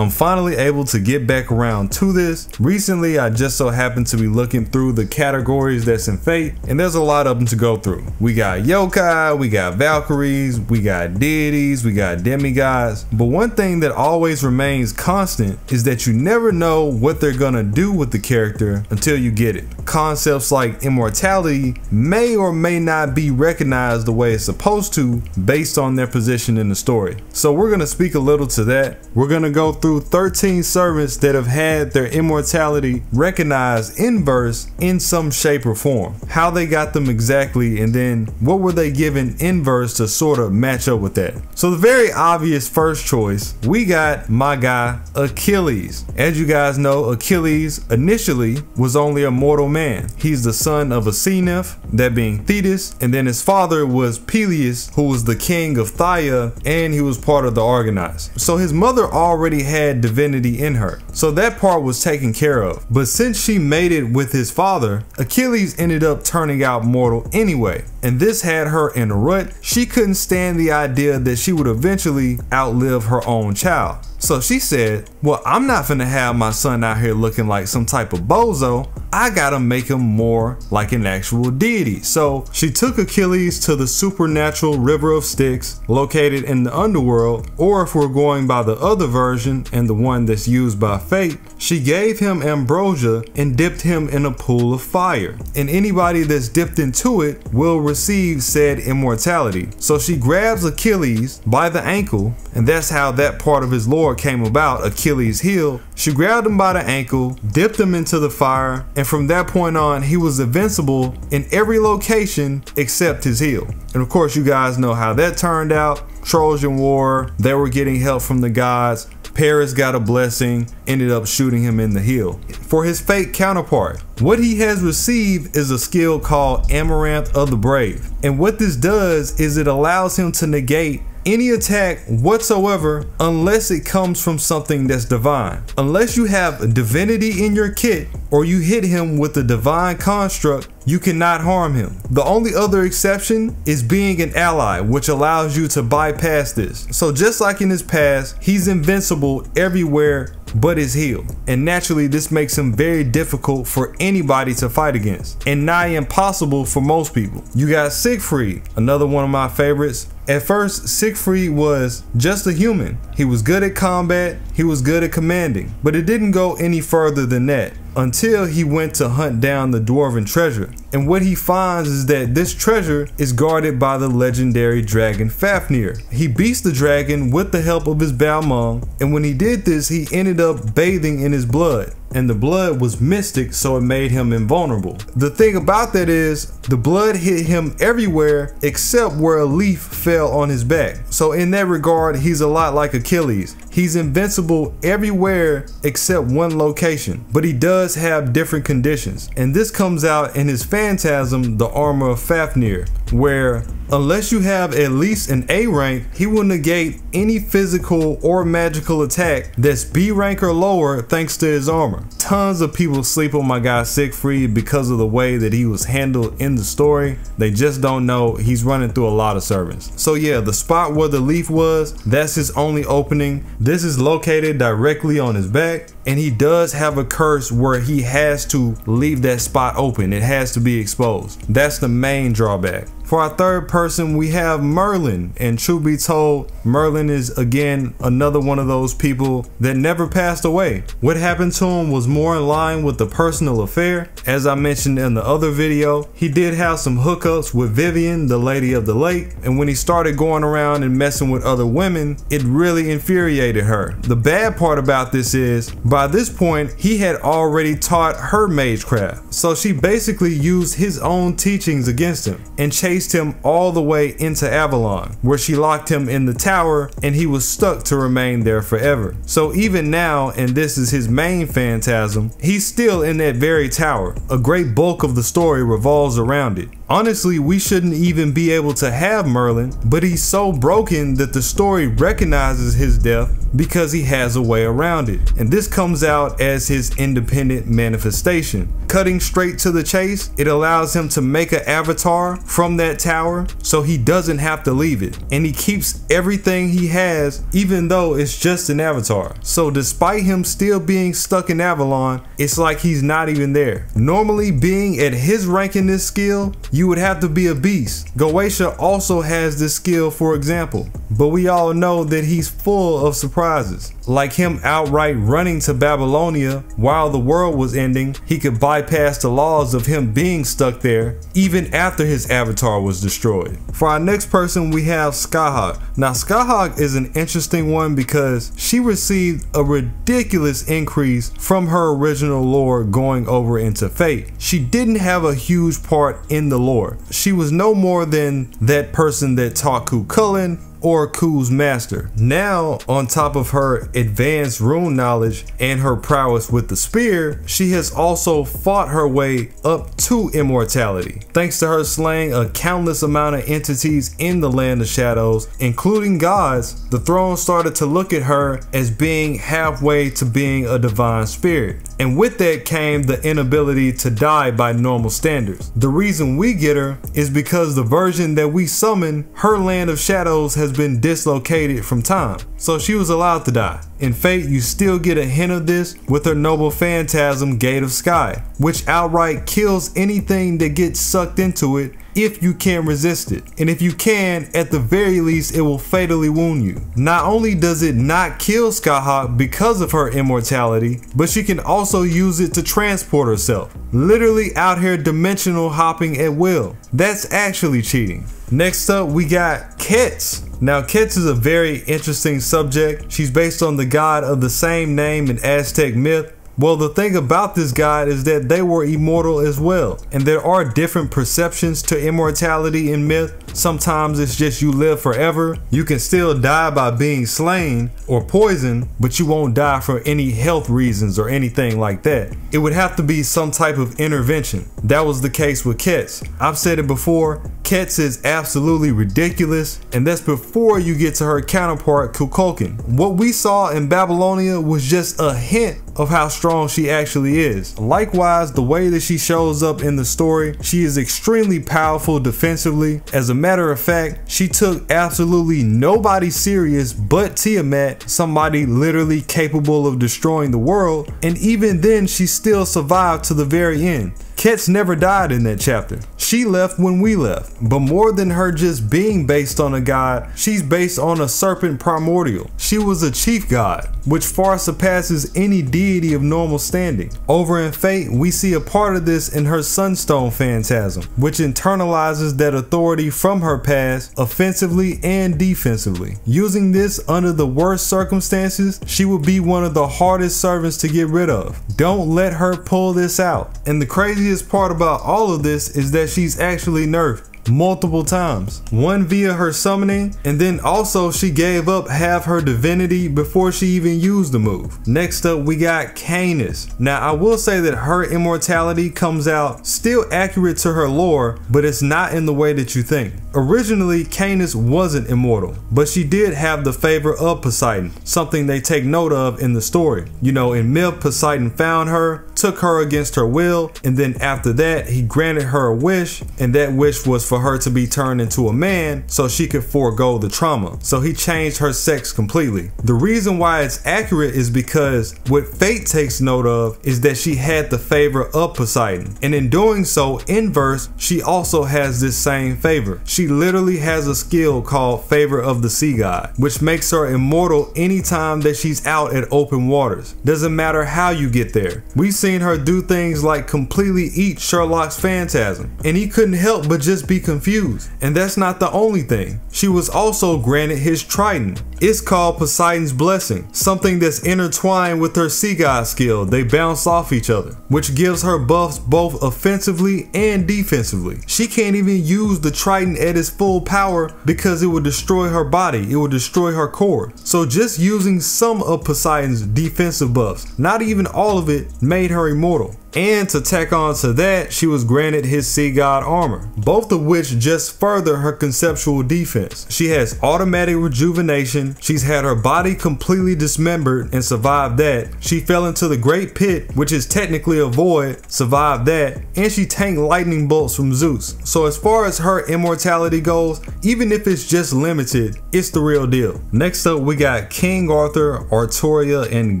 I'm finally able to get back around to this. Recently, I just so happened to be looking through the categories that's in Fate, and there's a lot of them to go through. We got yokai, we got Valkyries, we got deities, we got demigods. But one thing that always remains constant is that you never know what they're gonna do with the character until you get it. Concepts like immortality may or may not be recognized the way it's supposed to based on their position in the story. So we're gonna speak a little to that. We're gonna go through 13 servants that have had their immortality recognized in verse in some shape or form. How they got them exactly, and then what were they given in verse to sort of match up with that. So the very obvious first choice, we got my guy Achilles. As you guys know, Achilles initially was only a mortal man. He's the son of a sea nymph, that being Thetis, and then his father was Peleus, who was the king of Phthia, and he was part of the Argonauts. So his mother already had divinity in her. So that part was taken care of. But since she made it with his father, Achilles ended up turning out mortal anyway. And this had her in a rut. She couldn't stand the idea that she would eventually outlive her own child. So she said, Well, I'm not gonna have my son out here looking like some type of bozo. I gotta make him more like an actual deity. So she took Achilles to the supernatural River of Styx, located in the underworld, or if we're going by the other version and the one that's used by Fate, she gave him ambrosia and dipped him in a pool of fire. And anybody that's dipped into it will receive said immortality. So she grabs Achilles by the ankle, and that's how that part of his lore came about, Achilles' heel. She grabbed him by the ankle, dipped him into the fire, and from that point on, he was invincible in every location except his heel. And of course, you guys know how that turned out. Trojan War, they were getting help from the gods. Paris got a blessing, ended up shooting him in the heel. For his fake counterpart, what he has received is a skill called Amaranth of the Brave. And what this does is it allows him to negate any attack whatsoever unless it comes from something that's divine. Unless you have a divinity in your kit or you hit him with a divine construct, you cannot harm him. The only other exception is being an ally, which allows you to bypass this. So just like in his past, he's invincible everywhere but his heel. And naturally, this makes him very difficult for anybody to fight against, and nigh impossible for most people. You got Siegfried, another one of my favorites. At first, Siegfried was just a human. He was good at combat, he was good at commanding, but it didn't go any further than that until he went to hunt down the dwarven treasure. And what he finds is that this treasure is guarded by the legendary dragon Fafnir. He beats the dragon with the help of his Balmung, and when he did this, he ended up bathing in his blood and the blood was mystic, so it made him invulnerable. The thing about that is, the blood hit him everywhere except where a leaf fell on his back. So, in that regard, he's a lot like Achilles. He's invincible everywhere except one location, but he does have different conditions. And this comes out in his phantasm, the armor of Fafnir, where Unless you have at least an A rank, he will negate any physical or magical attack that's B rank or lower thanks to his armor. Tons of people sleep on my guy Siegfried because of the way that he was handled in the story. They just don't know he's running through a lot of servants. So yeah, the spot where the leaf was, that's his only opening. This is located directly on his back and he does have a curse where he has to leave that spot open. It has to be exposed. That's the main drawback. For our third person, we have Merlin. And truth be told, Merlin is again another one of those people that never passed away. What happened to him was more in line with the personal affair. As I mentioned in the other video, he did have some hookups with Vivian, the lady of the lake. And when he started going around and messing with other women, it really infuriated her. The bad part about this is, by this point, he had already taught her magecraft. So she basically used his own teachings against him and chased chased him all the way into Avalon, where she locked him in the tower and he was stuck to remain there forever. So even now, and this is his main phantasm, he's still in that very tower. A great bulk of the story revolves around it. Honestly, we shouldn't even be able to have Merlin, but he's so broken that the story recognizes his death because he has a way around it. And this comes out as his independent manifestation. Cutting straight to the chase, it allows him to make an avatar from that tower so he doesn't have to leave it. And he keeps everything he has even though it's just an avatar. So despite him still being stuck in Avalon, it's like he's not even there. Normally being at his rank in this skill, you would have to be a beast. Goetia also has this skill for example, but we all know that he's full of surprises. Like him outright running to Babylonia while the world was ending, he could bypass the laws of him being stuck there even after his avatar was destroyed. For our next person, we have Scathach. Now, Scathach is an interesting one because she received a ridiculous increase from her original lore going over into Fate. She didn't have a huge part in the lore. She was no more than that person that taught Cuchulainn or Ku's master. Now, on top of her advanced rune knowledge and her prowess with the spear, she has also fought her way up to immortality. Thanks to her slaying a countless amount of entities in the land of shadows, including gods, the throne started to look at her as being halfway to being a divine spirit. And with that came the inability to die by normal standards. The reason we get her is because the version that we summon, her land of shadows has been dislocated from time. So she was allowed to die. In Fate, you still get a hint of this with her noble phantasm Gate of Sky, which outright kills anything that gets sucked into it if you can resist it. And if you can, at the very least, it will fatally wound you. Not only does it not kill Scathach because of her immortality, but she can also use it to transport herself. Literally out here dimensional hopping at will. That's actually cheating. Next up, we got Quetz. Now, Quetz is a very interesting subject. She's based on the god of the same name in Aztec myth, well, the thing about this god is that they were immortal as well, and there are different perceptions to immortality in myth. Sometimes it's just you live forever. You can still die by being slain or poisoned, but you won't die for any health reasons or anything like that. It would have to be some type of intervention. That was the case with Quetz. I've said it before, Quetz is absolutely ridiculous, and that's before you get to her counterpart, Kukulkan. What we saw in Babylonia was just a hint of how strong she actually is. Likewise, the way that she shows up in the story, she is extremely powerful defensively. As a matter of fact, she took absolutely nobody serious but Tiamat, somebody literally capable of destroying the world, and even then she still survived to the very end. Quetz never died in that chapter. She left when we left. But more than her just being based on a god, she's based on a serpent primordial. She was a chief god, which far surpasses any deity of normal standing. Over in Fate, we see a part of this in her Sunstone phantasm, which internalizes that authority from her past offensively and defensively. Using this under the worst circumstances, she would be one of the hardest servants to get rid of. Don't let her pull this out. And the craziest part about all of this is that she's actually nerfed multiple times. One via her summoning, and then also she gave up half her divinity before she even used the move. Next up, we got Caenis. Now, I will say that her immortality comes out still accurate to her lore, but it's not in the way that you think. Originally, Caenis wasn't immortal, but she did have the favor of Poseidon, something they take note of in the story. You know, in myth, Poseidon found her, took her against her will, and then after that, he granted her a wish, and that wish was for her to be turned into a man so she could forego the trauma. So he changed her sex completely. The reason why it's accurate is because what Fate takes note of is that she had the favor of Poseidon. And in doing so, inverse, she also has this same favor. She literally has a skill called Favor of the Sea God, which makes her immortal anytime that she's out at open waters. Doesn't matter how you get there. We've seen her do things like completely eat Sherlock's phantasm, and he couldn't help but just be confused. And that's not the only thing. She was also granted his trident. It's called Poseidon's Blessing, something that's intertwined with her sea god skill. They bounce off each other, which gives her buffs both offensively and defensively. She can't even use the trident at its full power because it would destroy her body, it would destroy her core. So just using some of Poseidon's defensive buffs, not even all of it, made her immortal. And to tack on to that, she was granted his Sea God armor, both of which just further her conceptual defense. She has automatic rejuvenation, she's had her body completely dismembered and survived that. She fell into the Great Pit, which is technically a void, survived that, and she tanked lightning bolts from Zeus. So as far as her immortality goes, even if it's just limited, it's the real deal. Next up, we got King Arthur, Artoria, and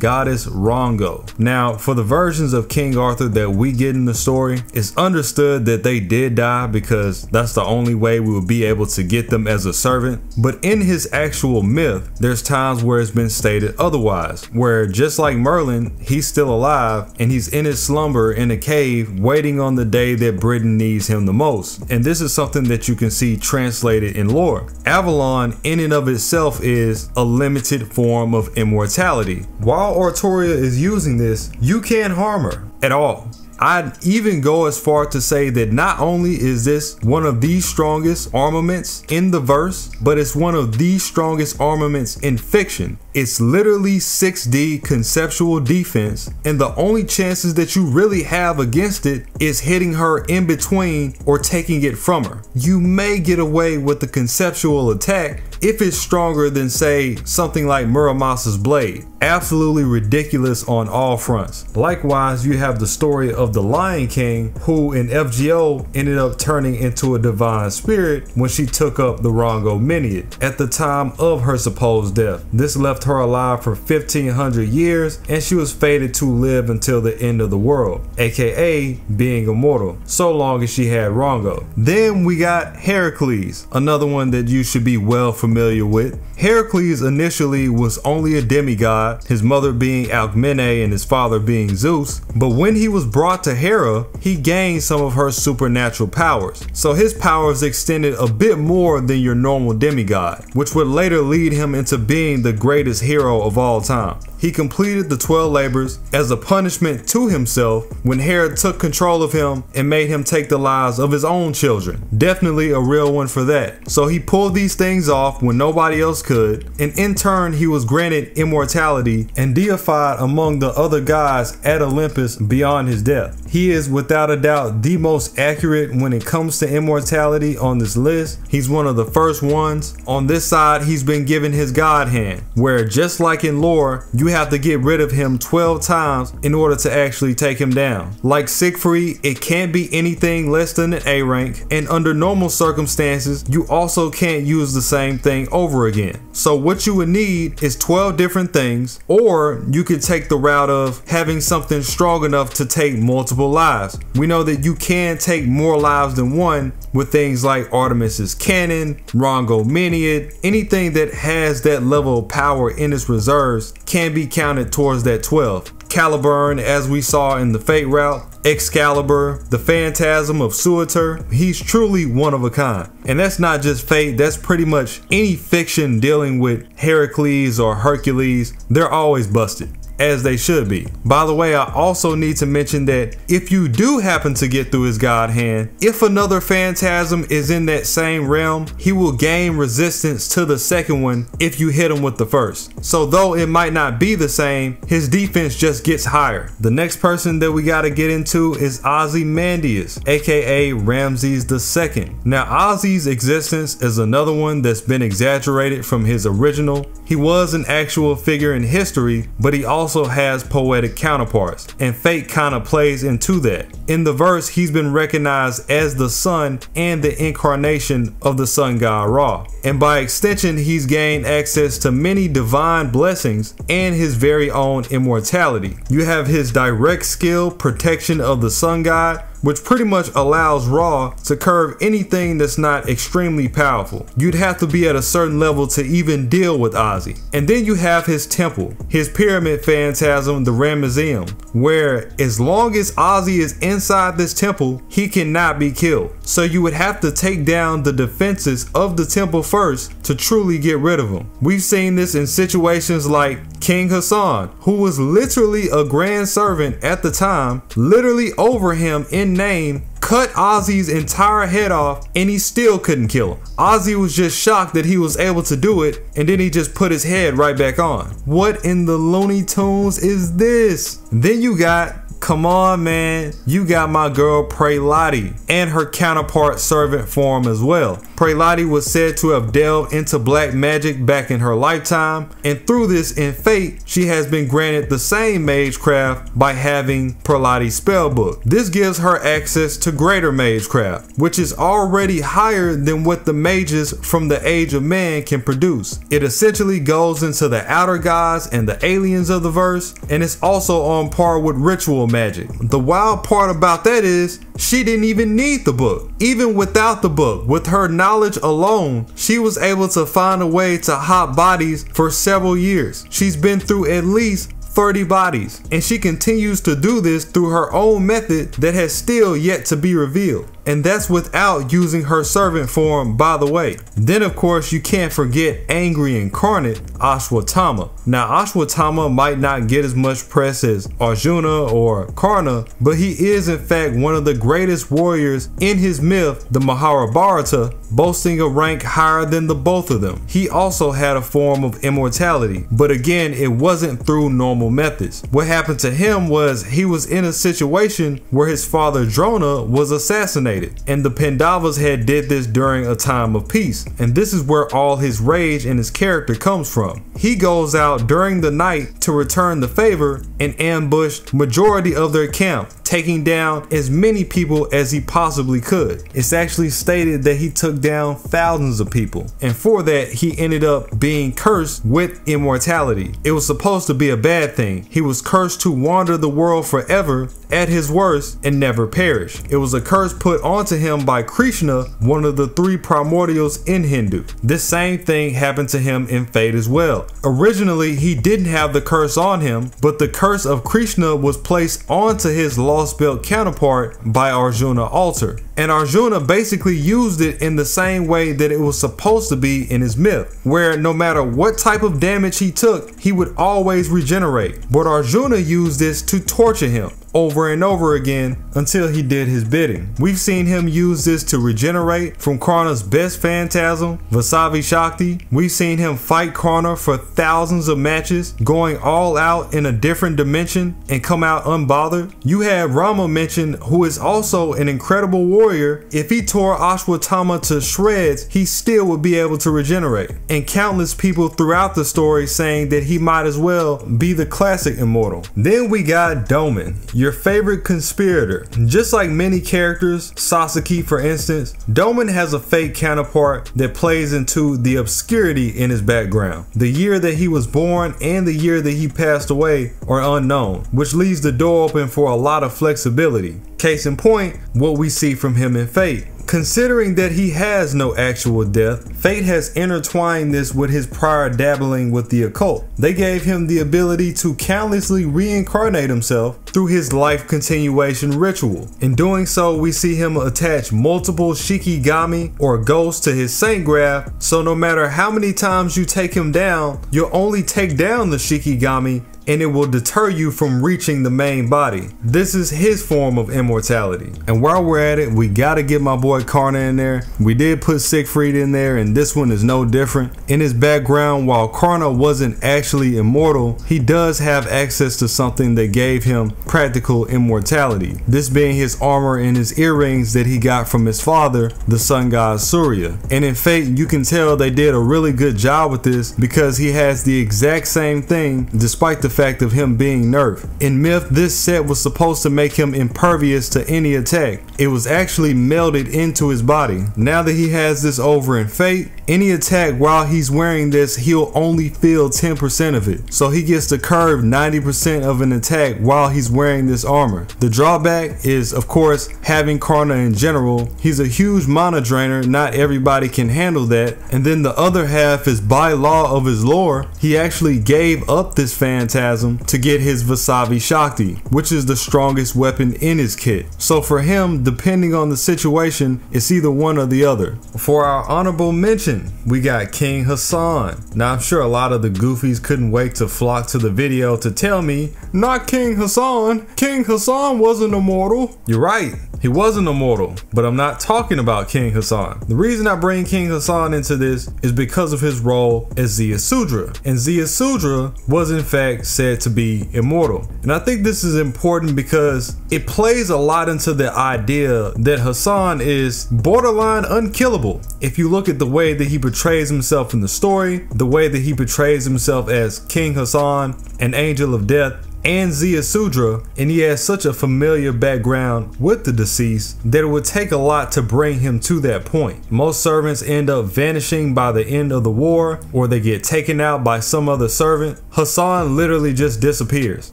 Goddess Rongo. Now, for the versions of King Arthur that we get in the story, it's understood that they did die because that's the only way we would be able to get them as a servant. But in his actual myth, there's times where it's been stated otherwise, where just like Merlin, he's still alive and he's in his slumber in a cave waiting on the day that Britain needs him the most. And this is something that you can see translated in lore. Avalon in and of itself is a limited form of immortality. While Arturia is using this, you can't harm her at all. I'd even go as far to say that not only is this one of the strongest armaments in the verse, but it's one of the strongest armaments in fiction. It's literally 6D conceptual defense, and the only chances that you really have against it is hitting her in between or taking it from her. You may get away with the conceptual attack if it's stronger than say something like Muramasa's blade. Absolutely ridiculous on all fronts. Likewise, you have the story of the Lion King who in FGO ended up turning into a divine spirit when she took up the Rhongomyniad at the time of her supposed death. This left her alive for 1500 years and she was fated to live until the end of the world, aka being immortal, so long as she had Rongo. Then we got Heracles, another one that you should be well familiar familiar with. Heracles initially was only a demigod, his mother being Alcmene and his father being Zeus, but when he was brought to Hera, he gained some of her supernatural powers. So his powers extended a bit more than your normal demigod, which would later lead him into being the greatest hero of all time. He completed the 12 labors as a punishment to himself when Hera took control of him and made him take the lives of his own children. Definitely a real one for that. So he pulled these things off when nobody else could, and in turn he was granted immortality and deified among the other gods at Olympus beyond his death. He is without a doubt the most accurate when it comes to immortality on this list. He's one of the first ones. On this side, he's been given his God hand, where just like in lore, you have to get rid of him 12 times in order to actually take him down. Like Siegfried, it can't be anything less than an A rank, and under normal circumstances, you also can't use the same thing over again. So what you would need is 12 different things, or you could take the route of having something strong enough to take multiple lives. We know that you can take more lives than one with things like Artemis's cannon, Rhongomyniad, anything that has that level of power in its reserves can be counted towards that 12. Caliburn, as we saw in the Fate route, Excalibur, the Phantasm of Surtur, he's truly one of a kind. And that's not just Fate, that's pretty much any fiction dealing with Heracles or Hercules, they're always busted as they should be. By the way, I also need to mention that if you do happen to get through his God hand, if another phantasm is in that same realm, he will gain resistance to the second one if you hit him with the first. So though it might not be the same, his defense just gets higher. The next person that we gotta get into is Ozymandias, aka Ramses II. Now Ozzy's existence is another one that's been exaggerated from his original. He was an actual figure in history, but he also also has poetic counterparts, and Fate kind of plays into that. In the verse, he's been recognized as the sun and the incarnation of the sun god Ra. And by extension, he's gained access to many divine blessings and his very own immortality. You have his direct skill, protection of the sun god, which pretty much allows Ra to curve anything that's not extremely powerful. You'd have to be at a certain level to even deal with Ozzy. And then you have his temple, his pyramid phantasm, the Ramesseum, where as long as Ozzy is inside this temple, he cannot be killed. So you would have to take down the defenses of the temple first to truly get rid of him. We've seen this in situations like King Hassan, who was literally a grand servant at the time, literally over him in name cut Ozzy's entire head off and he still couldn't kill him. Ozzy was just shocked that he was able to do it and then he just put his head right back on. What in the Looney Tunes is this? Then you got Come on, man. You got my girl Prelati and her counterpart servant form as well. Prelati was said to have delved into black magic back in her lifetime, and through this in Fate, she has been granted the same magecraft by having Prelati's spellbook. This gives her access to greater magecraft, which is already higher than what the mages from the Age of Man can produce. It essentially goes into the outer gods and the aliens of the verse, and it's also on par with ritual magic. The wild part about that is she didn't even need the book. Even without the book, with her knowledge alone, she was able to find a way to hop bodies for several years. She's been through at least 30 bodies, and she continues to do this through her own method that has still yet to be revealed and that's without using her servant form by the way. Then of course you can't forget angry incarnate Ashwatthama. Now Ashwatthama might not get as much press as Arjuna or Karna, but he is in fact one of the greatest warriors in his myth, the Mahabharata, boasting a rank higher than the both of them. He also had a form of immortality, but again it wasn't through normal methods. What happened to him was he was in a situation where his father Drona was assassinated And the Pandavas had did this during a time of peace. And this is where all his rage and his character comes from. He goes out during the night to return the favor and ambush majority of their camp taking down as many people as he possibly could. It's actually stated that he took down thousands of people, and for that, he ended up being cursed with immortality. It was supposed to be a bad thing. He was cursed to wander the world forever at his worst and never perish. It was a curse put onto him by Krishna, one of the three primordials in Hindu. This same thing happened to him in Fate as well. Originally, he didn't have the curse on him, but the curse of Krishna was placed onto his lost lost belt counterpart by Arjuna Alter. And Arjuna basically used it in the same way that it was supposed to be in his myth, where no matter what type of damage he took, he would always regenerate. But Arjuna used this to torture him over and over again until he did his bidding. We've seen him use this to regenerate from Karna's best phantasm, Vasavi Shakti. We've seen him fight Karna for thousands of matches, going all out in a different dimension and come out unbothered. You had Rama mentioned, who is also an incredible warrior. If he tore Ashwatthama to shreds, he still would be able to regenerate. And countless people throughout the story saying that he might as well be the classic immortal. Then we got Douman your favorite conspirator. Just like many characters, Sasaki for instance, Douman has a fake counterpart that plays into the obscurity in his background. The year that he was born and the year that he passed away are unknown, which leaves the door open for a lot of flexibility. Case in point, what we see from him in Fate. Considering that he has no actual death, Fate has intertwined this with his prior dabbling with the occult. They gave him the ability to countlessly reincarnate himself through his life continuation ritual. In doing so, we see him attach multiple Shikigami or ghosts to his Saint Graph, so no matter how many times you take him down, you'll only take down the Shikigami and it will deter you from reaching the main body. This is his form of immortality. And while we're at it, we gotta get my boy Karna in there. We did put Siegfried in there, and this one is no different. In his background, while Karna wasn't actually immortal, he does have access to something that gave him practical immortality. This being his armor and his earrings that he got from his father, the sun god Surya. And in Fate, you can tell they did a really good job with this because he has the exact same thing despite the fact of him being nerfed. In Myth, this set was supposed to make him impervious to any attack. It was actually melded into his body. Now that he has this over in Fate, any attack while he's wearing this, he'll only feel 10% of it. So he gets to curve 90% of an attack while he's wearing this armor. The drawback is, of course, having Karna in general. He's a huge mana drainer, not everybody can handle that. And then the other half is by law of his lore, he actually gave up this phantasm Phantasm to get his Vasavi Shakti, which is the strongest weapon in his kit. So for him, depending on the situation, it's either one or the other. For our honorable mention, we got King Hassan. Now I'm sure a lot of the goofies couldn't wait to flock to the video to tell me, not King Hassan, King Hassan wasn't immortal. You're right, He wasn't immortal, but I'm not talking about King Hassan. The reason I bring King Hassan into this is because of his role as Ziusudra. And Ziusudra was in fact said to be immortal. And I think this is important because it plays a lot into the idea that Hassan is borderline unkillable. If you look at the way that he portrays himself in the story, the way that he portrays himself as King Hassan, an angel of death, and Ziusudra, and he has such a familiar background with the deceased that it would take a lot to bring him to that point. Most servants end up vanishing by the end of the war, or they get taken out by some other servant. Hassan literally just disappears.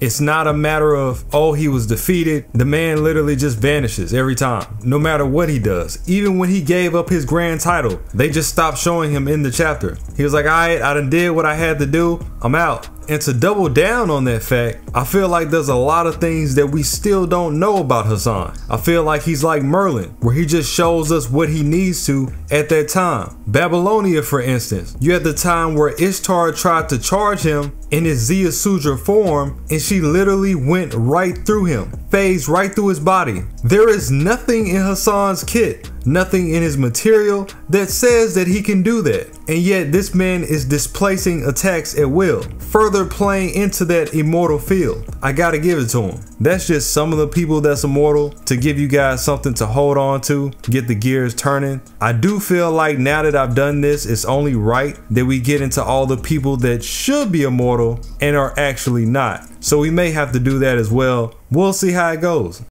It's not a matter of, oh, he was defeated. The man literally just vanishes every time, no matter what he does. Even when he gave up his grand title, they just stopped showing him in the chapter. He was like, all right, I done did what I had to do. I'm out. And to double down on that fact, I feel like there's a lot of things that we still don't know about Hassan. I feel like he's like Merlin, where he just shows us what he needs to at that time. Babylonia, for instance, you had the time where Ishtar tried to charge him in his Ziusudra form, and she literally went right through him, phased right through his body. There is nothing in Hassan's kit nothing in his material that says that he can do that. And yet this man is displacing attacks at will, further playing into that immortal field. I gotta give it to him. That's just some of the people that's immortal to give you guys something to hold on to, get the gears turning. I do feel like now that I've done this, it's only right that we get into all the people that should be immortal and are actually not. So we may have to do that as well. We'll see how it goes.